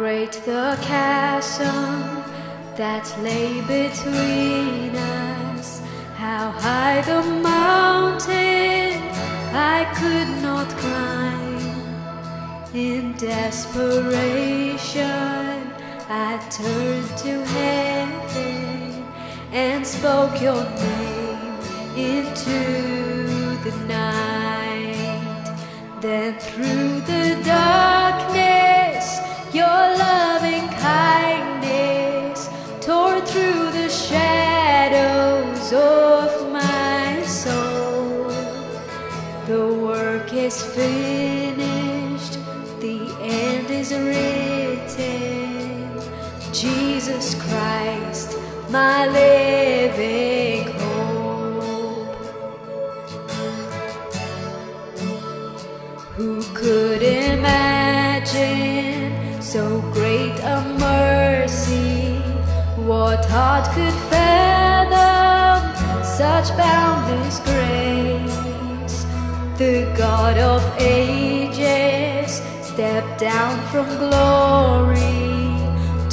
great the chasm that lay between us, how high the mountain I could not climb. In desperation, I turned to heaven and spoke your name into the night. Then through the is finished, the end is written. Jesus Christ, my living hope. Who could imagine so great a mercy? What heart could fathom such boundless grace? The God of ages stepped down from glory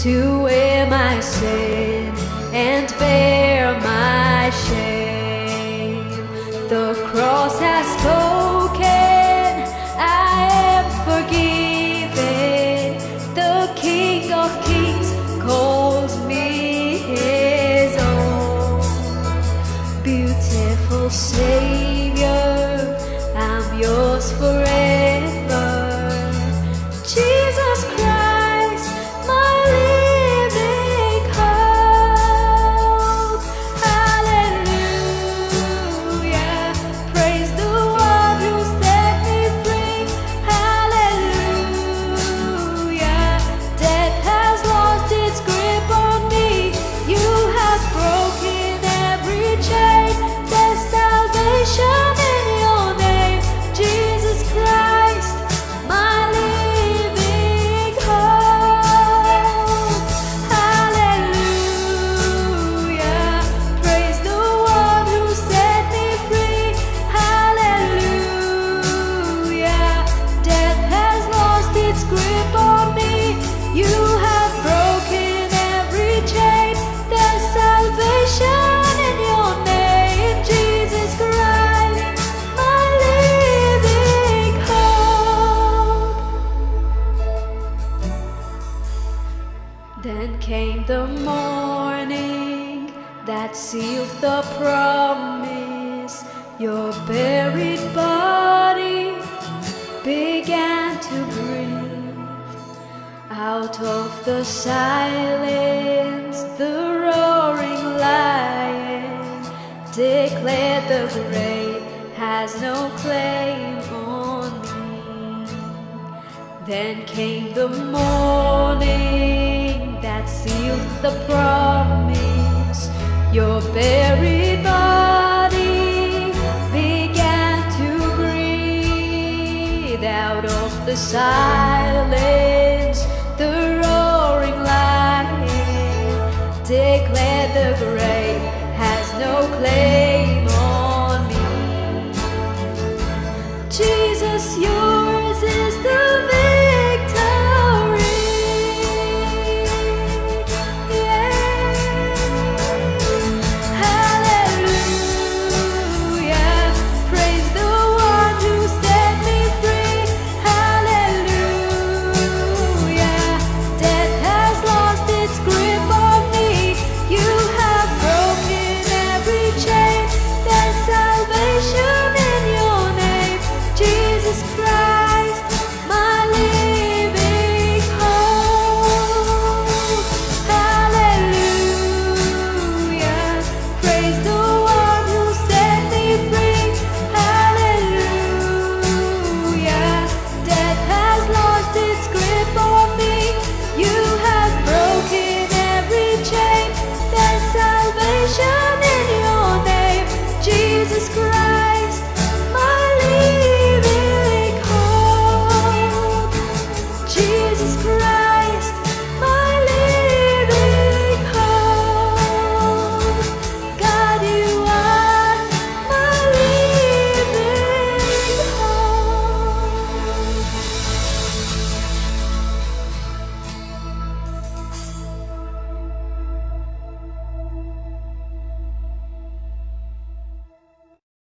to wear my sin and bear my shame. The cross has spoken, I am forgiven. The King of Kings calls me his own. Beautiful Savior, I'm yours forever. The morning that sealed the promise. Your buried body began to breathe. Out of the silence, the roaring lion declared the grave has no claim on me. Then came the morning that sealed the promise. Your buried body began to breathe out of the silence.